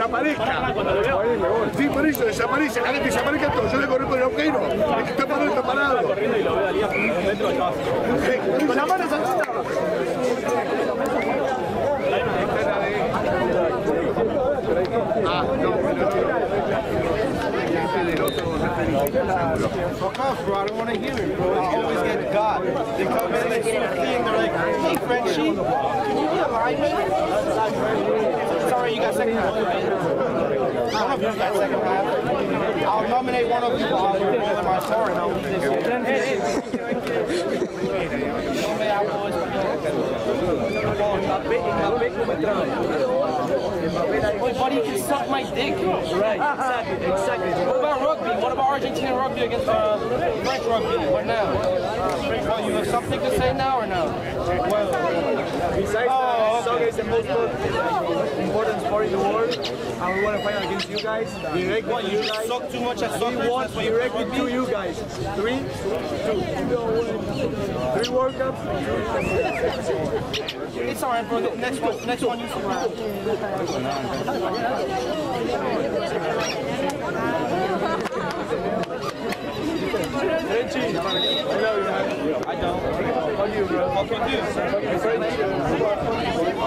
desaparezca. Sí, por eso desaparece, a que desaparezca todo. Yo le corro con el objeto, el que está parado está parado. Con la mano Ah, no, Fuck off, bro. I don't want to hear it, bro. I always get God. They come in, they see me, and they're like, hey, Frenchie, can you remind me? Sorry, got second half. One of you got second half. I'll nominate one of you you're doing my story. and I'll leave this Wait, buddy, you can suck my dick? Right, exactly, exactly. What about rugby? What about Argentine rugby against uh, French rugby? What now? Well, you have something to say now or no? Well, Besides Oh, is the most important sport in the world, and we want to fight against you guys. Direct what, with you you guys. suck too much at soccer? We want you direct with you, you guys. Three, two, three World Cups. It's alright, bro. Next one, next one you. Reggie, I love you, man. I don't. Fuck you, bro. Fuck you, dude.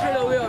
Hello, we are.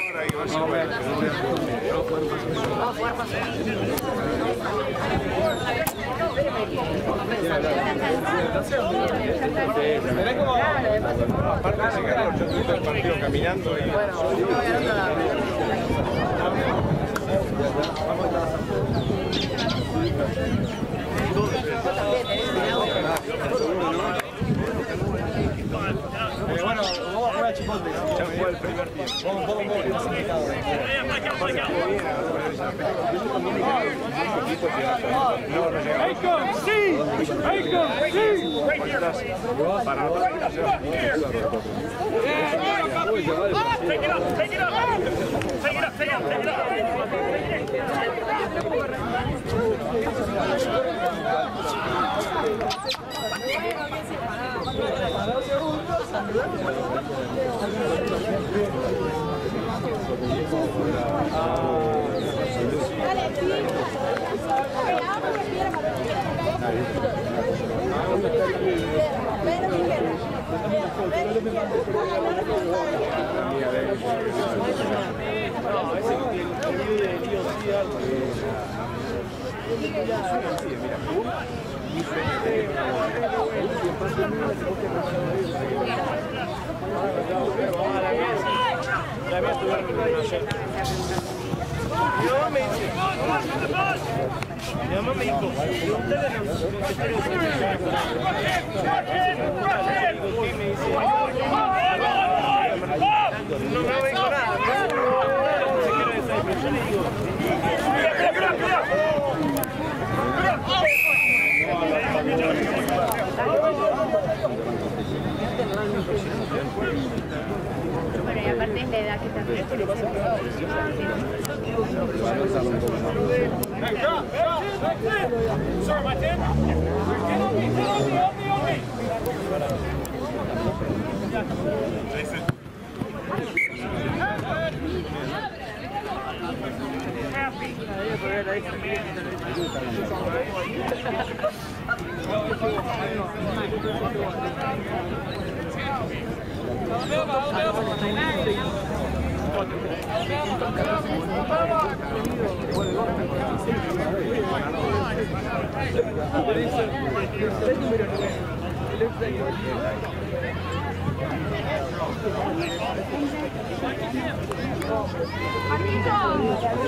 Aparte se ganó el partido caminando y... Ya fue el primer tiempo. Vamos, vamos, vamos. clasificado. Aparte es la Sorry, my ten.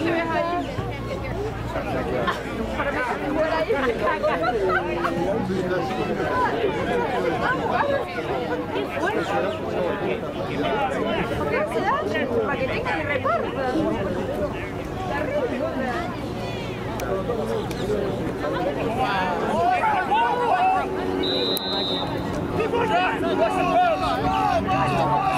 Get on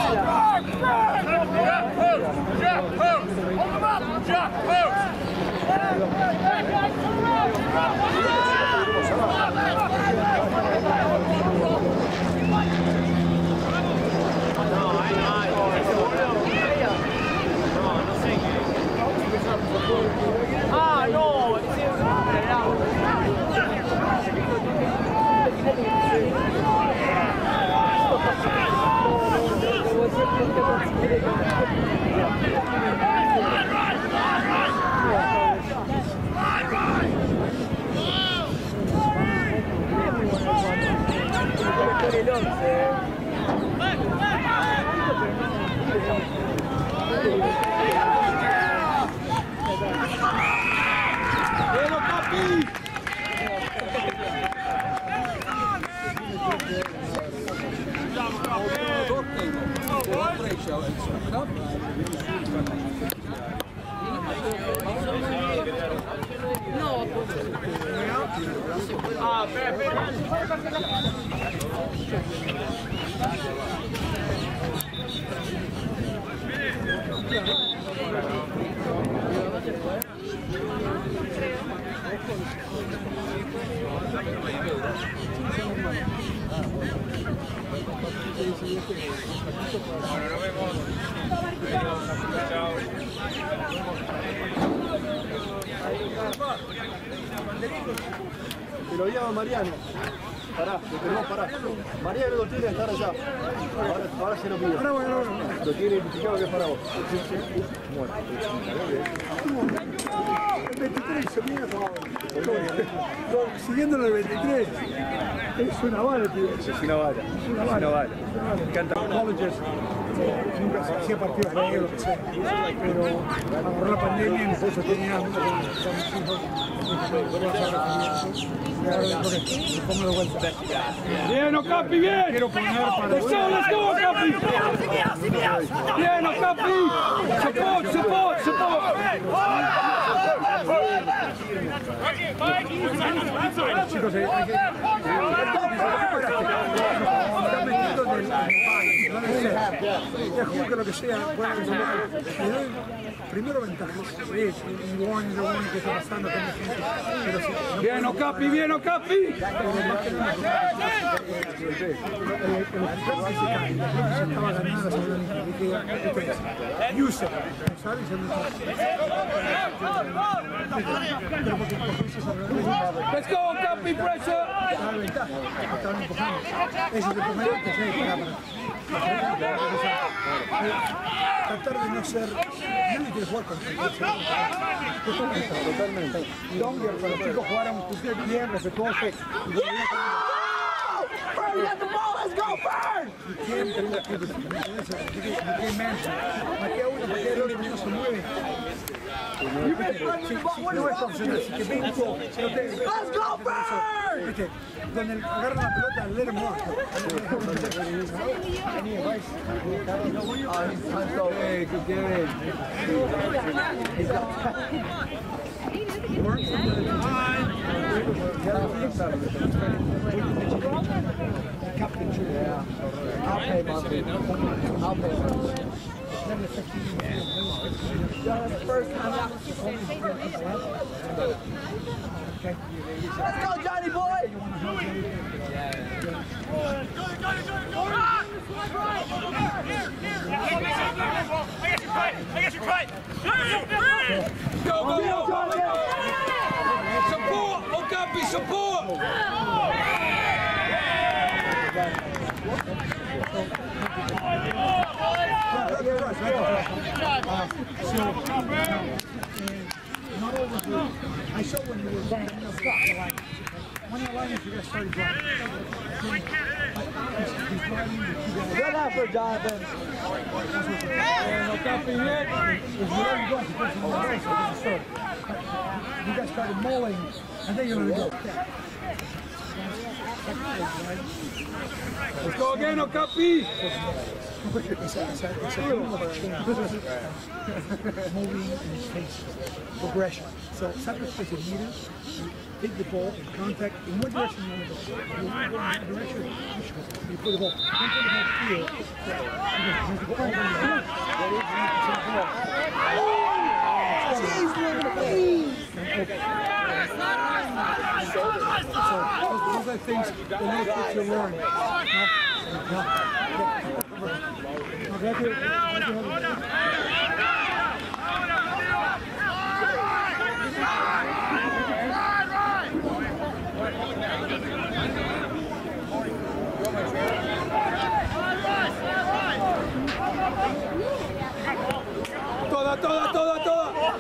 Es una bala. Es una encanta. Colleges, nunca se hacía partidos de ellos, lo que sea. Pero por la pandemia mi esposa tenía uno con con mis hijos. Y ahora dentro que me pongo de vuelta. Bien, Ocapi, bien. Quiero poner para Let's go, let's go, Ocapi. Bien, Ocapi. Support, support, support. chicos, hay que... Están metidos en el lo que sea. Primero ventajas. Sí, y bueno, lo bueno que está pasando con. Pero sí, no Bien, Ocapi, bien, Ocapi. User, ¿sabes? Let's go, Ocapi, pressure. Ese es el que se. Tratar de no ser. Nadie quiere jugar con Totalmente. Donger, cuando los chicos jugaron bien, respetuoso. Bird, got the ball, let's go, mueve. Sí, sí, no es profesional, así que ven. Let's go, Bird! Viste, el- agarra la pelota, let him walk. Eh, ¿qué I'll pay, Monty. I'll pay. Then the 15 minutes. First time out. Okay. Let's go, Johnny boy! Go, go, go! Support! Okapi, support! The, I saw when you were running the block, you're like, when you're running, you guys started dropping. Good effort, Jonathan. Yet? If you let it go, because you were racing, it's a. You guys started mowing, and then you let it go. Let's go again, oh, Okapi! It's a, it's a, it's a feeling of change. Moving in his face. Progression. So sacrifice needed. You take the ball in contact. In what direction you want to go? You want to go in that direction? You put the ball. You put the ball here. You have to go over the So toda, toda, toda!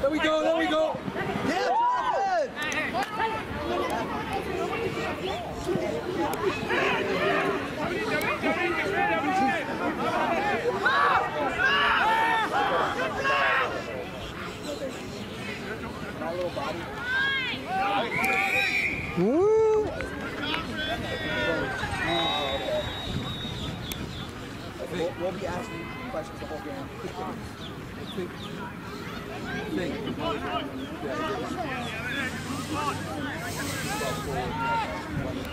There we go, there we go! Yeah, Jonathan! We'll, we'll be asking questions the whole game.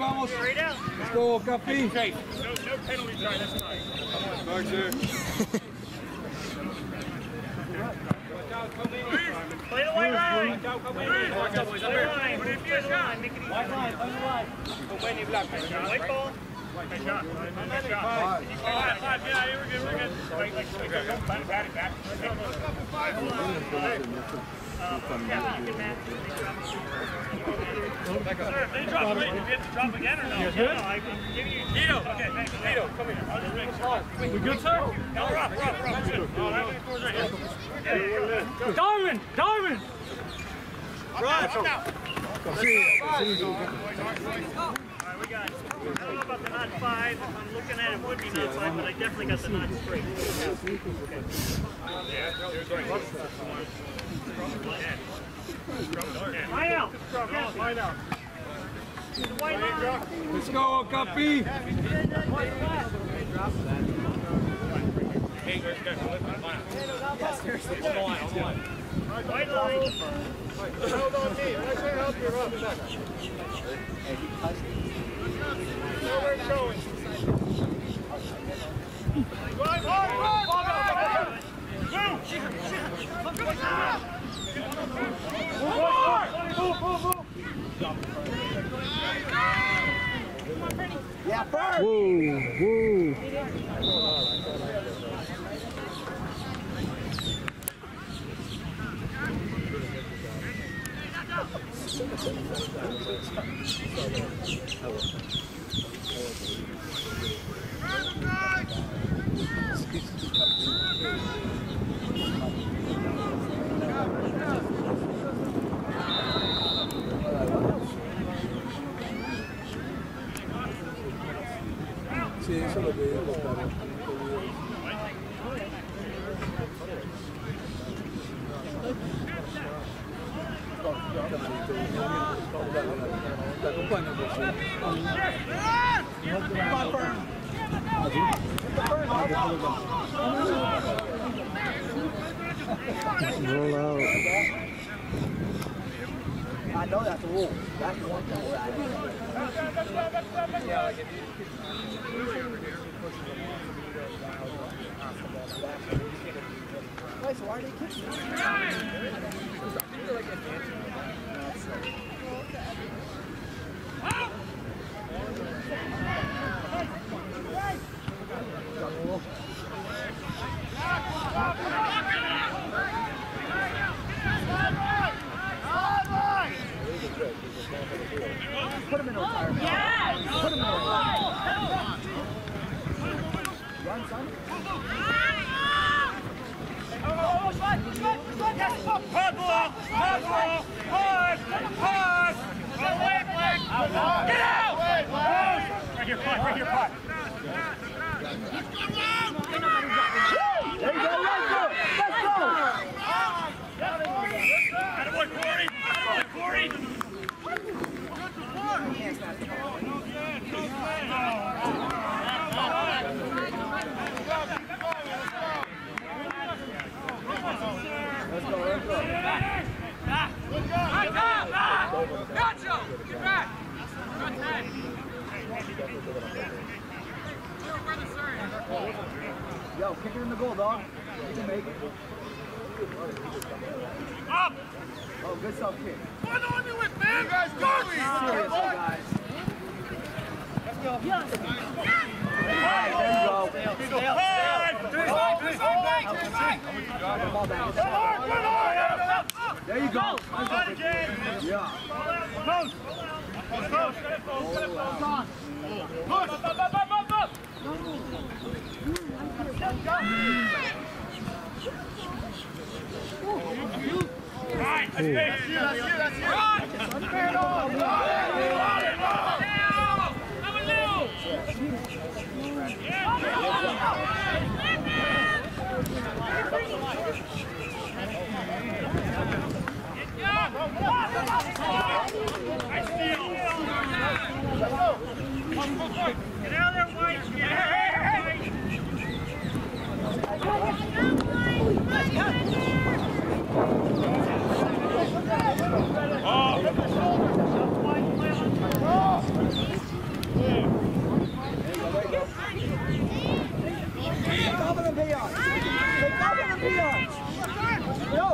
vamos! Let's go, Okapi! Play the white right. Darwin! Darwin! I don't know about the five. If I'm looking at it, would be knot five, but I definitely got the knot straight. Line out. Line out. White line. Let's go, Okapi! White line. Sí, Thank you.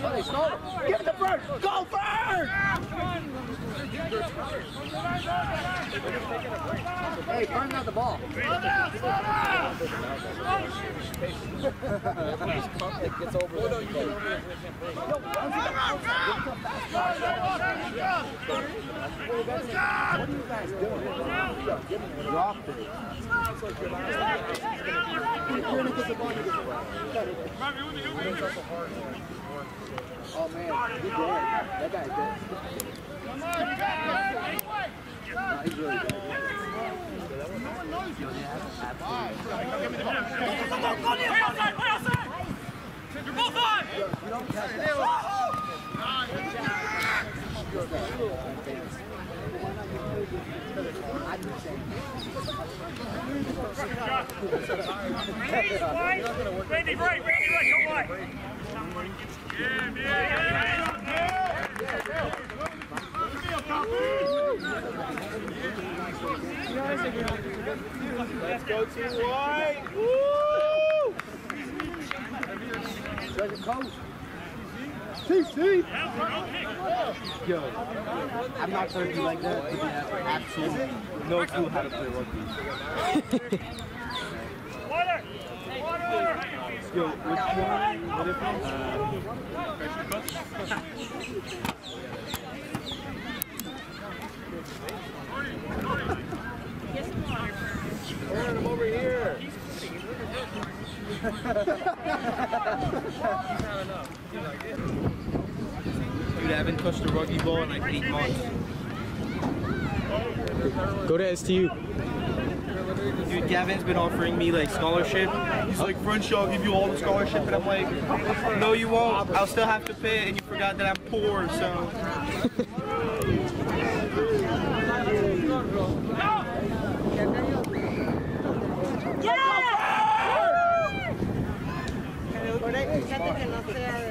Advantage over. Oh! Give it to Bird! Go Bird! Hey, Bird's not the ball. Slow down, slow down! gets over Oh man, he's dead. That guy's! You're both! Randy, right, Randy, right, go wide. Yeah, yeah, yeah. Let's go team white. Woo! It coach? CC! Yo, I'm not trying to be like that. but I have absolutely no clue how to play rugby. Water! Water! Yo, which one? What if uh, Aaron, I'm over here. Dude, I haven't touched a rugby ball in like eight months. Go to STU. Dude, Gavin's been offering me like scholarship. He's like, French, I'll give you all the scholarship. And I'm like, no, you won't. I'll still have to pay it. And you forgot that I'm poor, so. no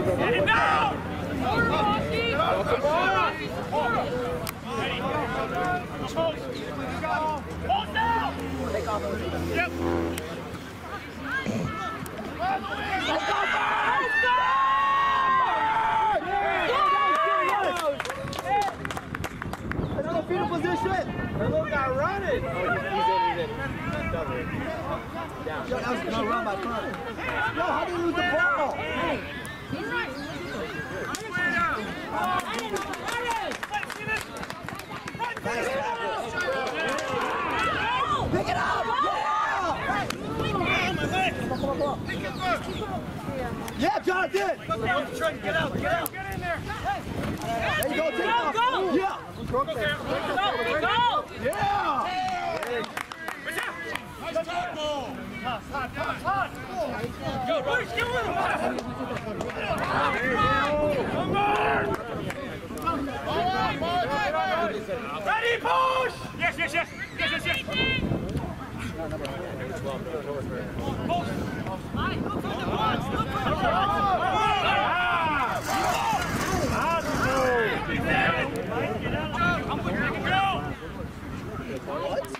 sea de... No. Hold down! Position! The little guy running. Oh, he's, he's in, he's in. Double. Yo, that was gonna run by. Yo, how do you lose the ball? Pick it up! Yeah! Yeah, Jonathan! Get out, get out! Get in there! There you go, take it off. Yeah! Go, go! Yeah! Go, Bruce, get with him! Ready, push! Yes, yes, yes! Yes, yes, yes! Go!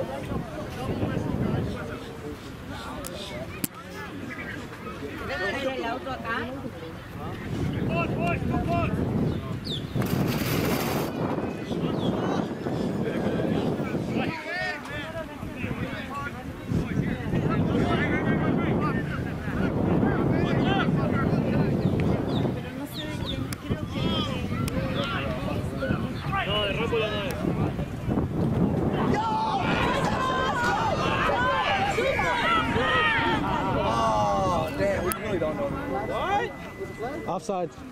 God.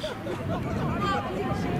ハハハハ!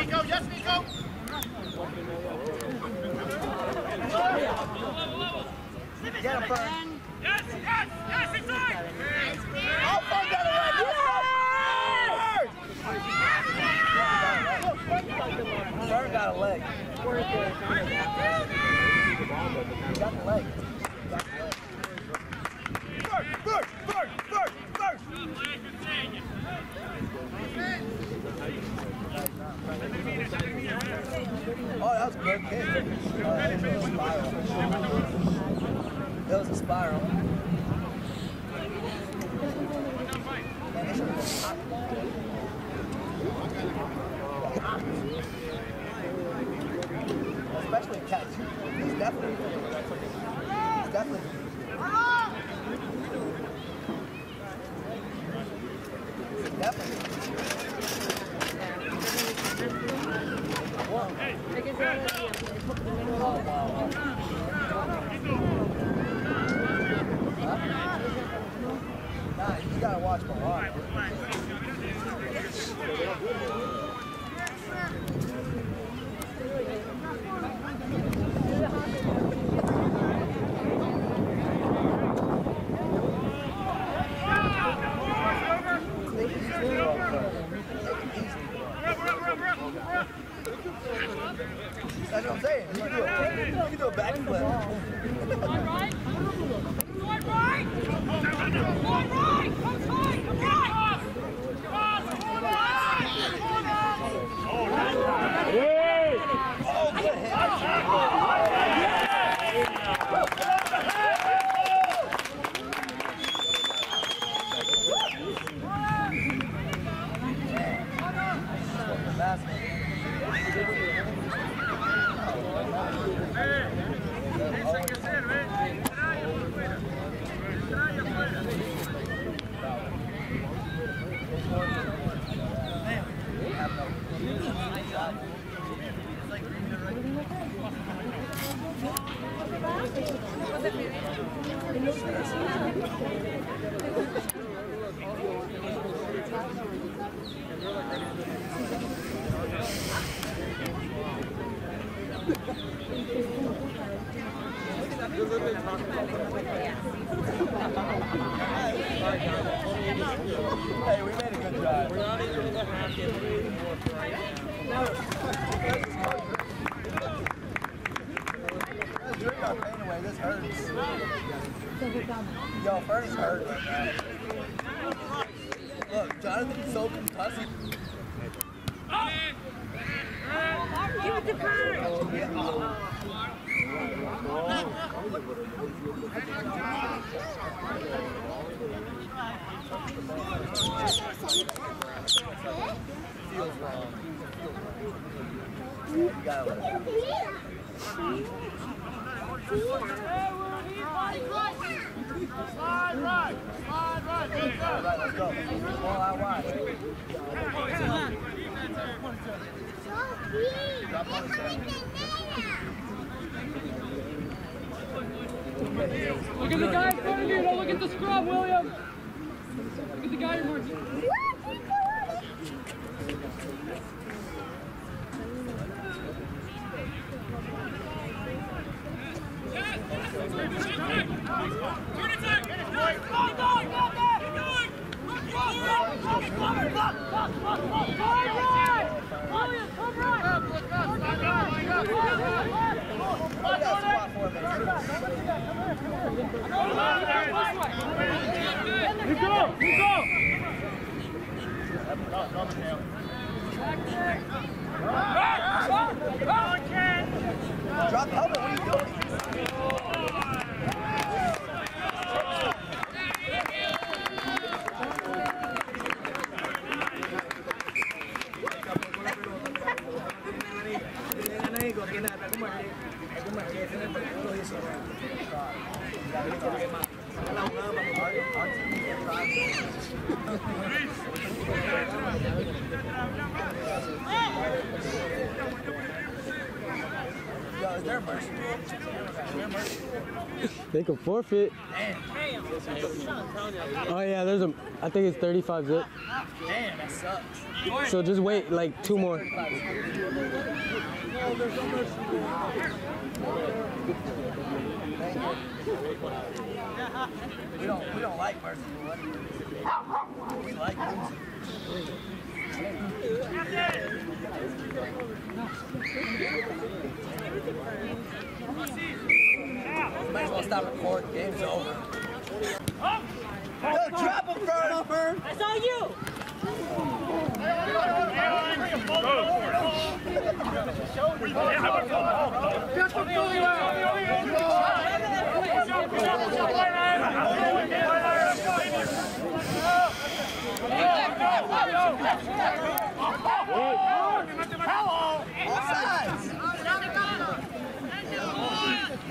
Nico. Yes, Nico. Forfeit. Damn. Oh yeah, there's a. I think it's 35 zip. Damn, that sucks. So just wait like two more. We don't, we don't like mercy. We like mercy stop recording. Game's over. Oh. No, drop him, Fern! Fern! That's on you! Hello! All sides!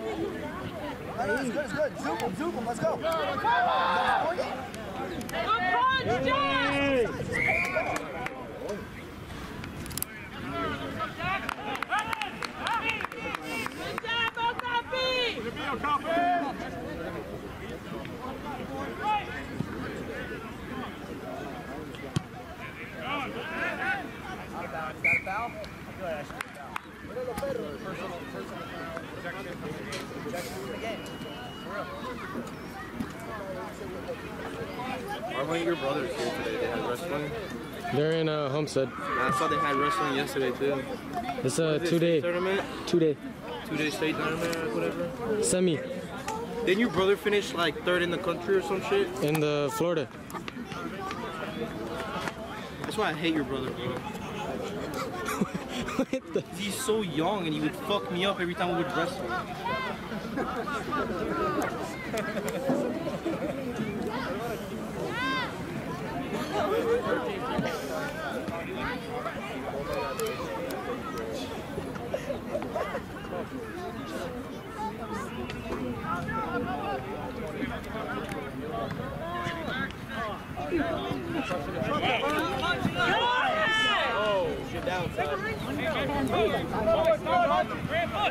It's good, it's good. Zoom him, zoom him. Let's go. Why weren't your brothers here today? They had wrestling. They're in uh, Homestead. I saw they had wrestling yesterday too. It's a two day, tournament, two day two day state tournament or whatever. semi Didn't your brother finish like third in the country or some shit? in the Florida. That's why I hate your brother, bro. What the- He's so young and he would fuck me up every time we would wrestle. Oh, get down, son. Grandpa,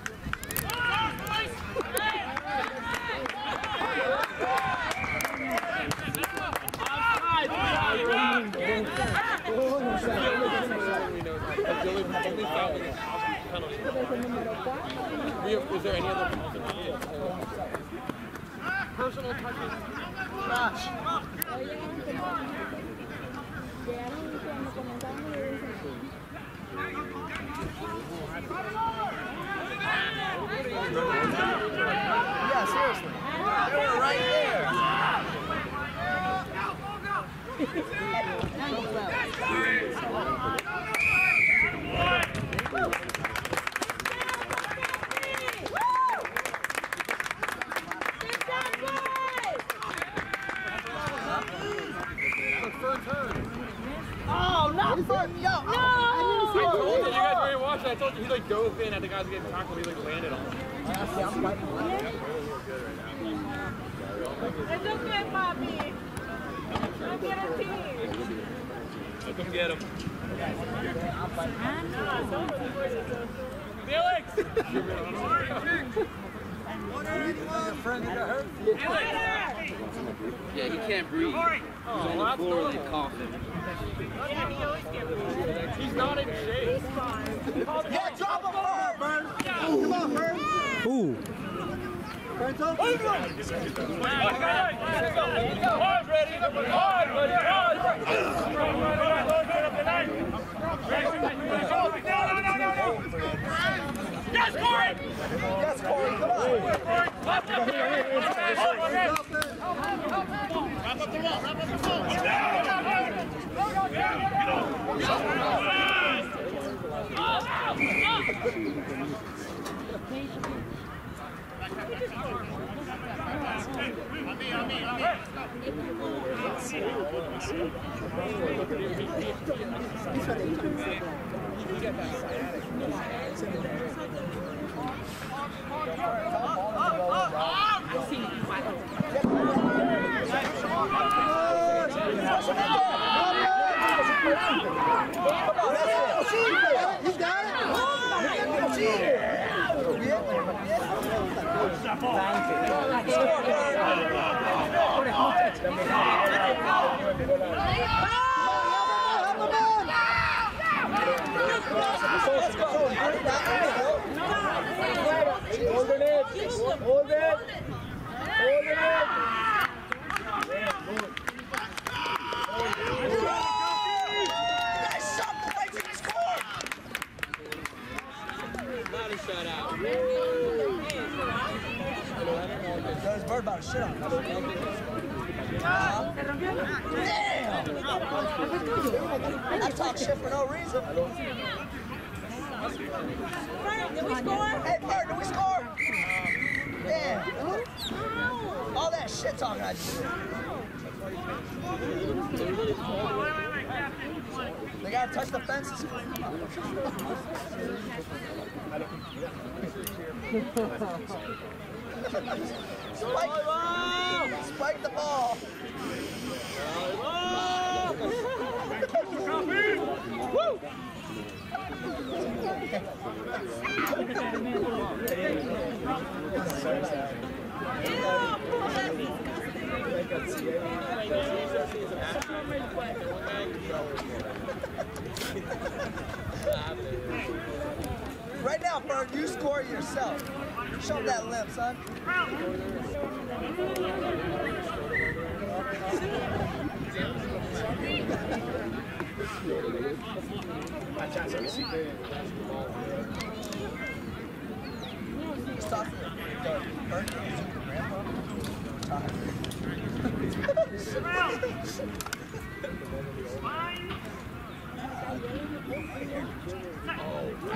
Is there any other? Yeah, seriously. They were right there. Oh, not Fern. Yo. No! You guys already watched it. I told you he like dove in at the guys getting tackled. He like landed on him. It's okay, Bobby. Go get a team. So come get him. Yeah, he can't breathe. He's on the floor like coughing. He's not in shape. Yeah, drop him, Fern. Come on, Fern. Ooh. Up. Yes, Corey! Yes, Corey, come on. You got it. Golden Edge. Hold it. Hold it. Nice shot, boys! He scored! Yo, this bird about to shit on Damn! I talk shit for no reason. Did we score? Hey, bird, did we score? Damn. All that shit talking I just did. They gotta touch the fences. Spike, spike the ball. Right now, Bird, you score yourself. Show 'em that limp, son. Just talk to the, the Bird, grandpa. Still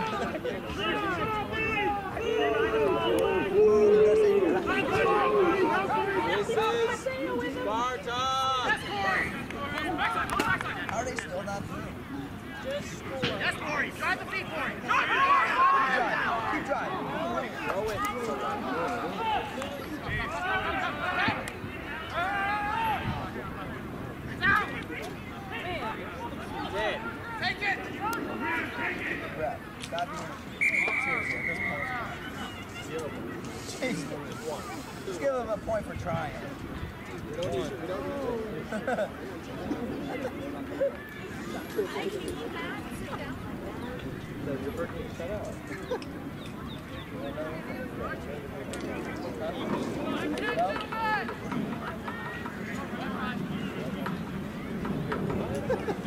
not through? Yes, Corey. Drive the feet, Corey. Keep driving. Keep driving. Brett, gotta at this point. Jeez. Just give him a point for trying. That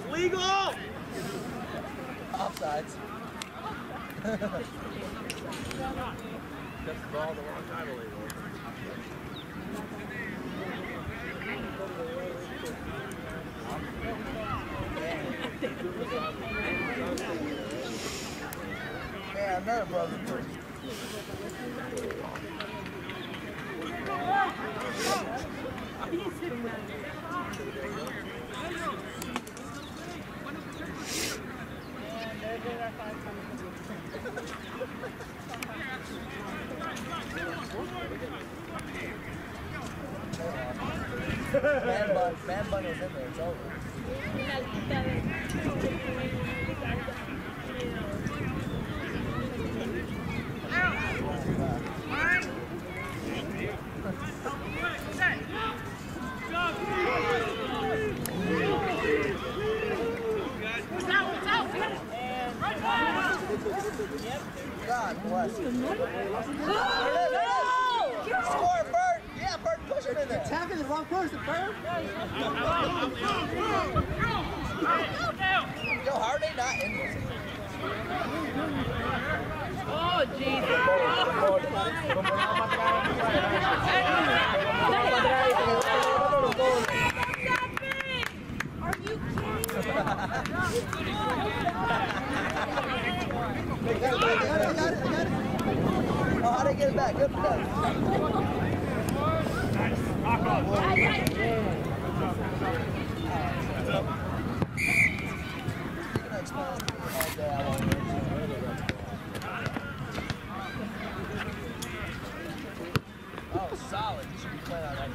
was legal! Offsides. That's the ball the wrong time illegal. Man, another brother. Man bun, man bun is in there, it's over. God bless you. There it is. Score, Bert. Yeah, Bert, push him in there. Tackling the wrong person, Bird. Yo, how are they not in this? Oh, are you kidding? Oh, how they get it back? Good for them. You can explain this to me all day. I won't Oh, solid. You should be playing on that.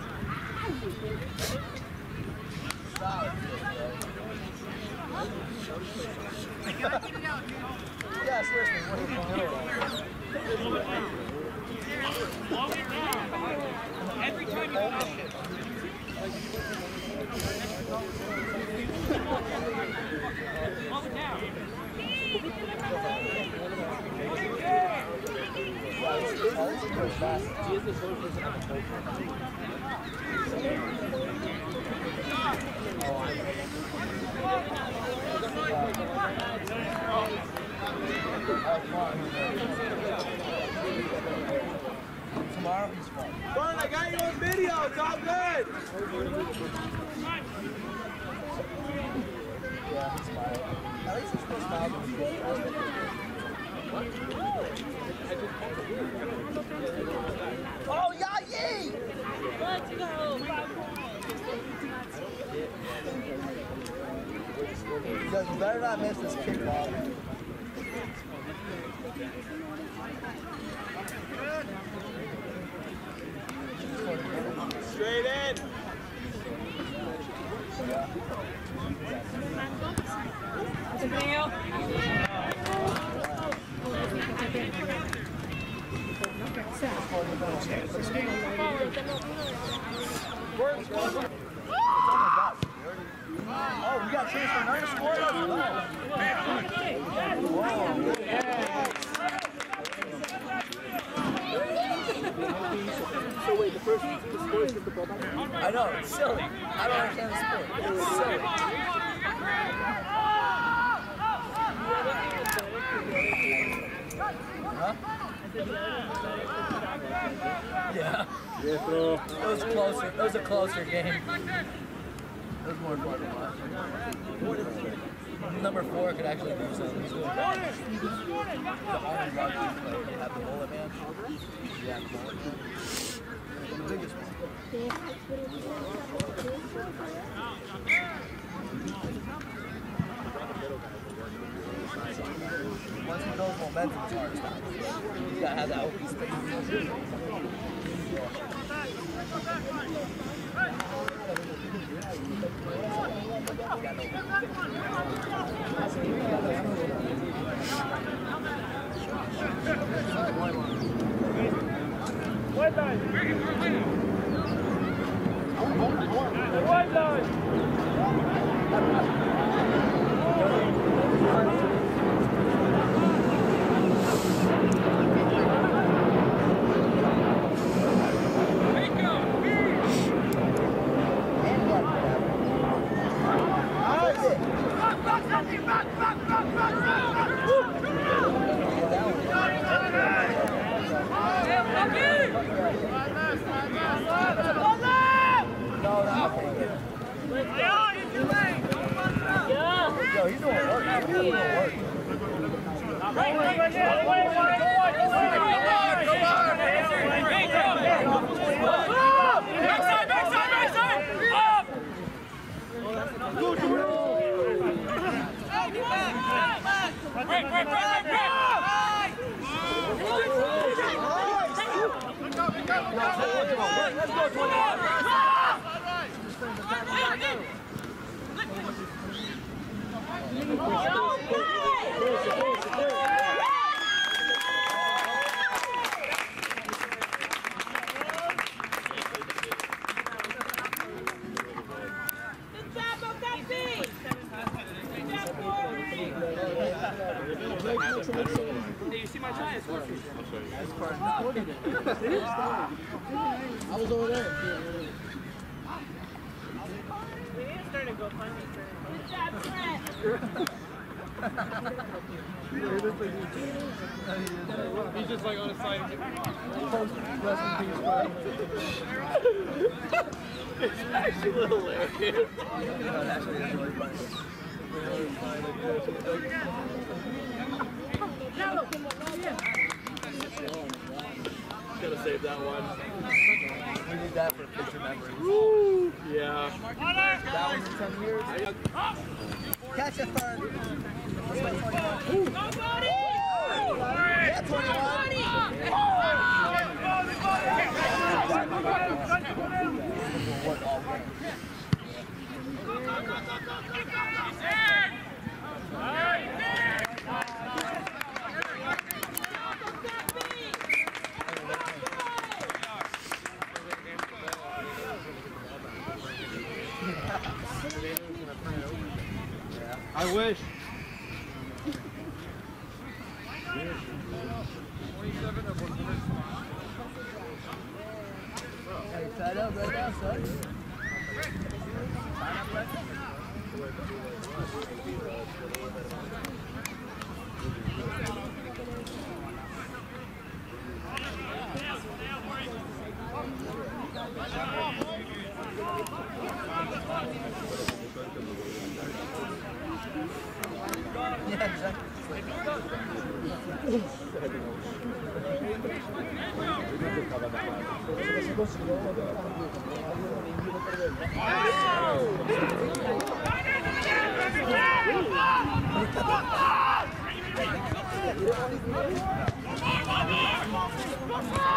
Tomorrow he's fun. Fun, I got you on video. It's all good. Yeah, he's fine. At least he's still smiling. Oh, yeah, yay! Let's go. You guys better not miss this kickball. Straight in. Oh, we got a chance for another score? I know, it's silly. I don't understand the sport. It's silly. Yeah. It was closer. It was a closer game. It was more watch. Number four could actually do something. The have the bullet man. Yeah, the bullet. Once he knows momentum, to. You gotta have that open space. White line. White line. Yo, he's doing work. He's doing work. Good I was over there. Good job, Trent. He's just like on the side. It's actually a little hilarious. Gotta save that one. We need that for future memories. Woo! Yeah. That was in 10 years. Catch it, Fern. Let's go 21. Yeah, 21. We'll work all game. I Come on!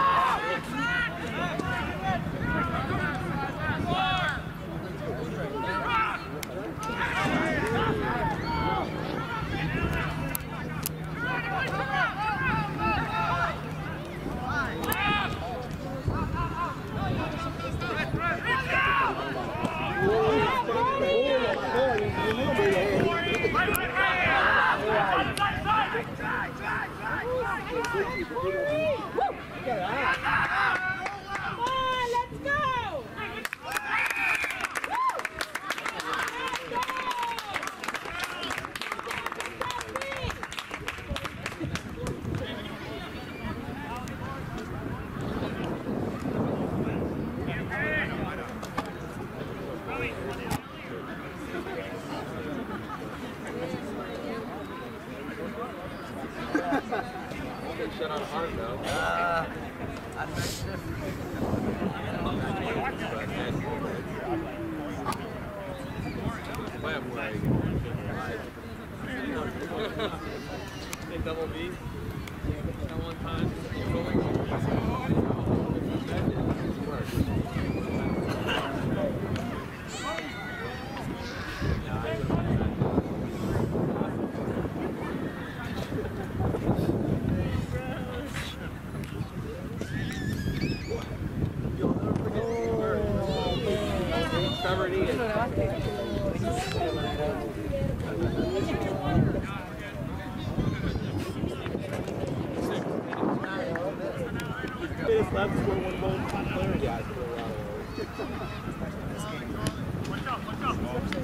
Left score one goal. Player guys for a while.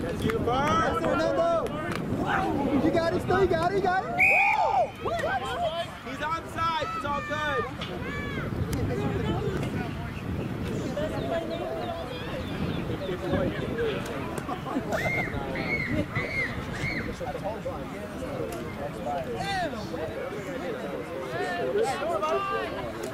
That's you, Bird. Fernando! You got it still, you got it, you got it! He's onside. It's all good. Hey, good try, everyone.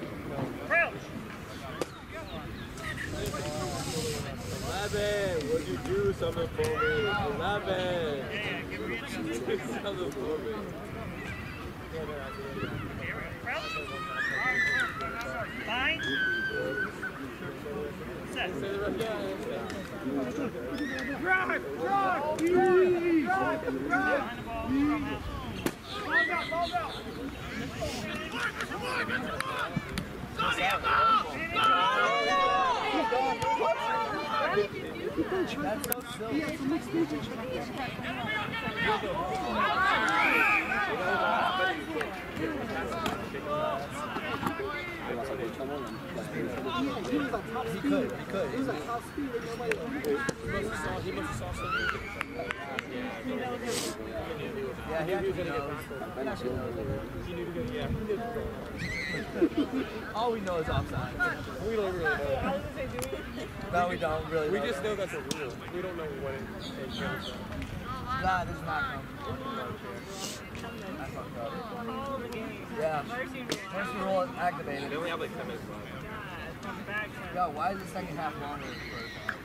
Eleven, would you do something for me? Eleven. Do something for me. Set. Drive! Drive! Easy! Drive! Drive! Find the ball. Come He was a top speed. He could, he could. He was a top speed and nobody Yeah, he actually knows. He actually knows. All we know is offside. We don't really know. No, we don't really. We know just that. know that's a rule. We don't know what it entails. Nah, this is not come. I fucked up. Yeah. Mercy rule activated. They only have like 10 minutes left. Yo, why is the second half longer than the first half?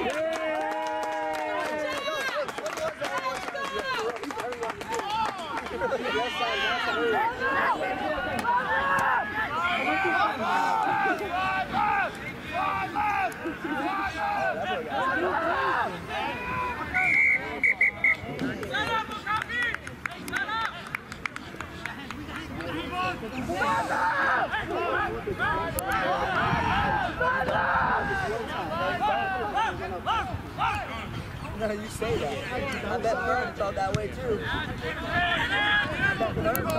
It, Murray. No, you say that. I bet Vern felt that way too. I bet Vern felt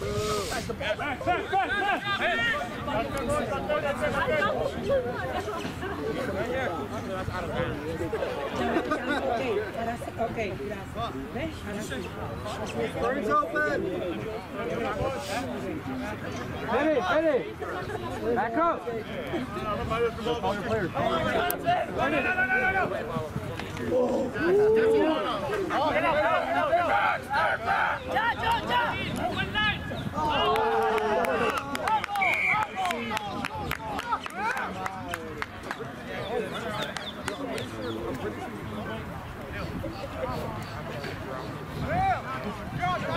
way too. Quarterback sneak. Let's go, Graham. Oh, thank you. Onside, watch your onside. Get in there, get in there. Okay, gracias. ¿Ves? Ahora sí. Burns open. Penny, Penny. Back up. Uh,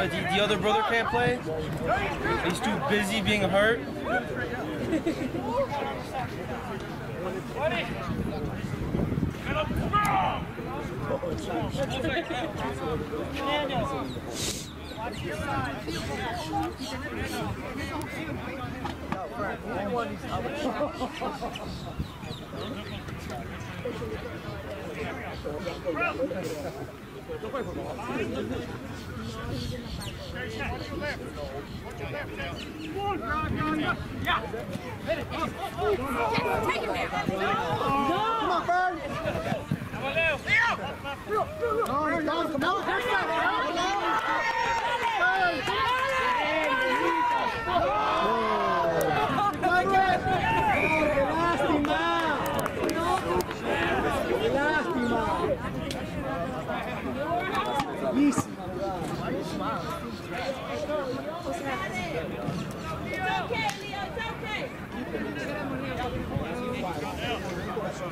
Uh, the, the other brother can't play. He's too busy being hurt. Come on, Burn. No, no, no, there's that.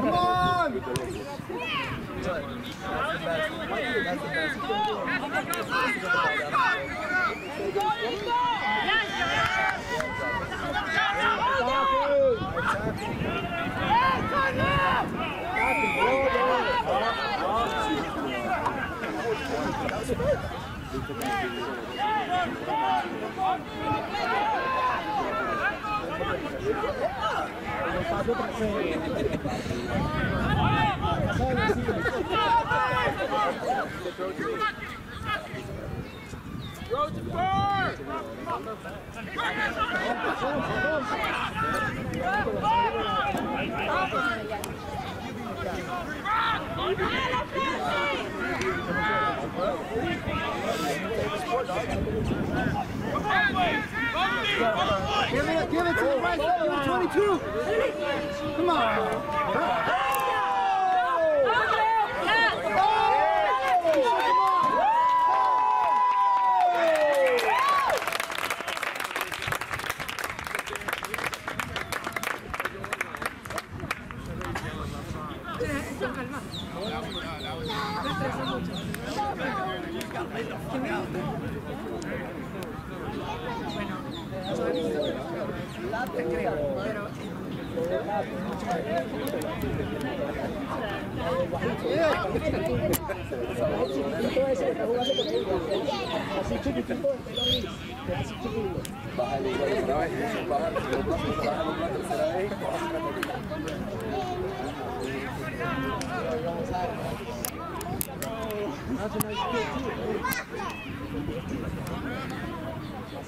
Come on! Road to the bar! Road! Give it, to the right side, 22. Come on.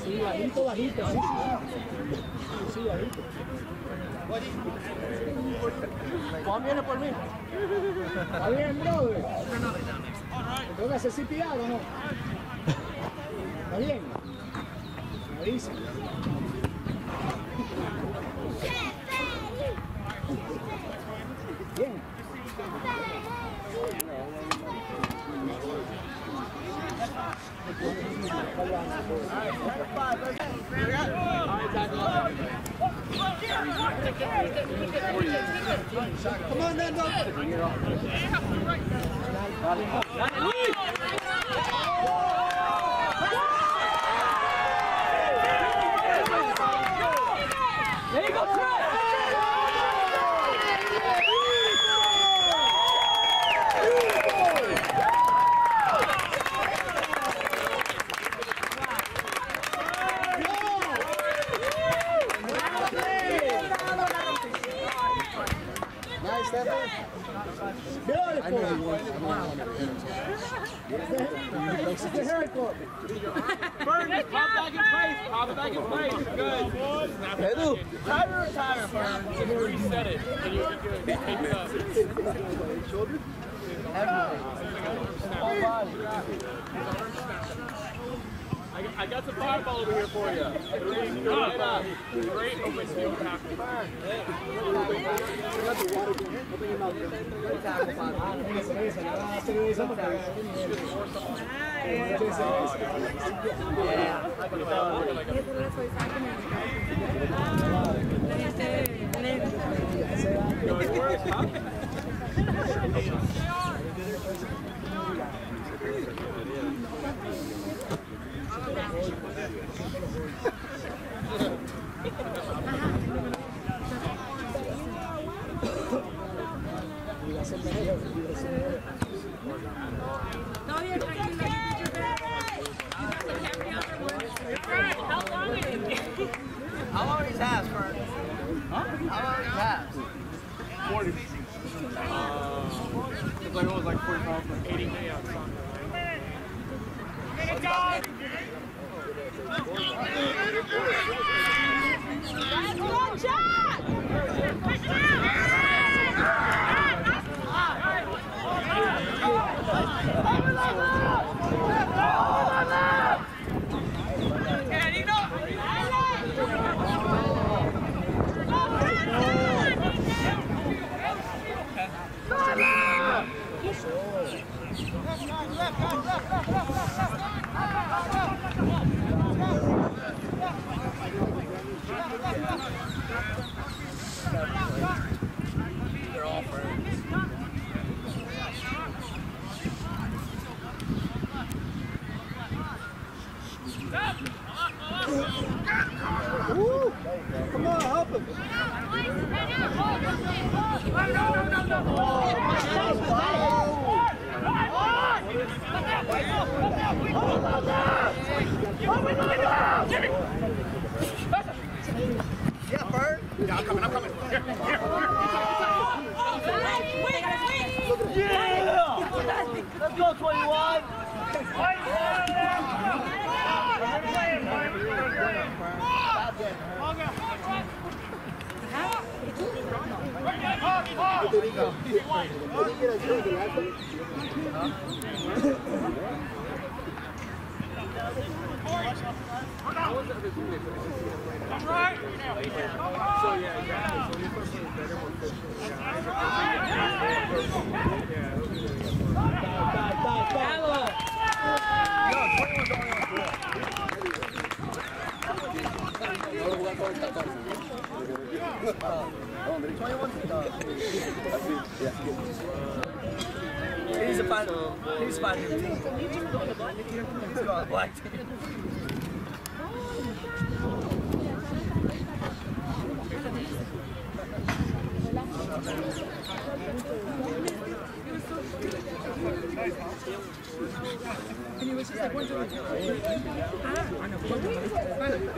Sí, bajito, bajito, sí, sí. Sí, bajito. Juan viene por mí. Está bien, brother. ¿Te tengo que hacer CPR o no? ¿Está bien? Me.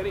I